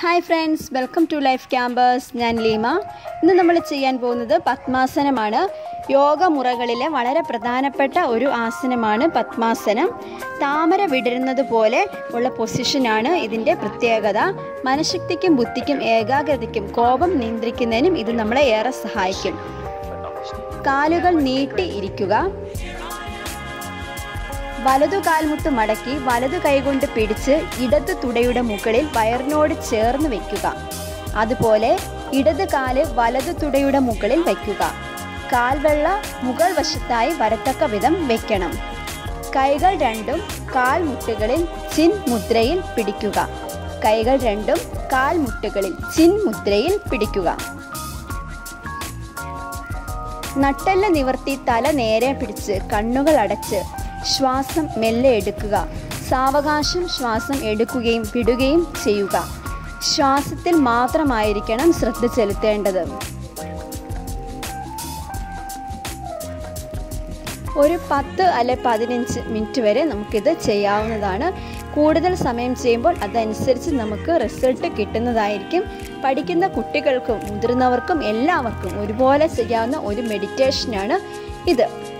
Hi friends welcome to life campus ഞാൻ ലീമ. ഇന്ന് നമ്മൾ ചെയ്യാൻ പോകുന്നത് പത്മാസനമാണ്. യോഗ മുറകളിലെ വളരെ പ്രധാനപ്പെട്ട ഒരു ആസനമാണ് പത്മാസനം. താമര വിടരുന്നത് പോലെ ഉള്ള പൊസിഷനാണ് ഇതിന്റെ പ്രത്യേകത. മനഃശക്തിക്കും ബുദ്ധിക്കും ഏകാഗ്രതയ്ക്കും കോപം നിയന്ത്രിക്കുന്നതിനും ഇത് നമ്മളെ ഏറെ സഹായിക്കും. കാലുകൾ നീട്ടി ഇരിക്കുക. വലതു കാൽമുട്ട് മടക്കി വലതു കൈകൊണ്ട് പിടിച്ച് ഇടത് തുടയുടെ മുകളിൽ വയറിനോട് ചേർന്ന് വെക്കുക. അതുപോലെ ഇടത് കാൽ വലതു തുടയുടെ മുകളിൽ വയ്ക്കുക കാൽവെള്ള മുകൾ വശത്തായി വരത്തക്ക വിധം വെക്കണം. കൈകൾ രണ്ടും കാൽമുട്ടുകളിൽ ചിൻ മുദ്രയിൽ പിടിക്കുക. കൈകൾ രണ്ടും കാൽമുട്ടുകളിൽ ചിൻ മുദ്രയിൽ പിടിക്കുക. നട്ടെല്ല് നിവർത്തി തല നേരെ പിടിച്ച് കണ്ണുകൾ അടച്ച് ശ്വാസം മെല്ലെ എടുക്കുക. സാവകാശം ശ്വാസം എടുക്കുകയും വിടുകയും ചെയ്യുക. ശ്വാസത്തിൽ മാത്രമായിരിക്കണം ശ്രദ്ധ ചെലുത്തേണ്ടത്. ഒരു പത്ത് അല്ലെ പതിനഞ്ച് മിനിറ്റ് വരെ നമുക്കിത് ചെയ്യാവുന്നതാണ്. കൂടുതൽ സമയം ചെയ്യുമ്പോൾ അതനുസരിച്ച് നമുക്ക് റിസൾട്ട് കിട്ടുന്നതായിരിക്കും. പഠിക്കുന്ന കുട്ടികൾക്കും മുതിർന്നവർക്കും എല്ലാവർക്കും ഒരുപോലെ ചെയ്യാവുന്ന ഒരു മെഡിറ്റേഷനാണ് ഇത്.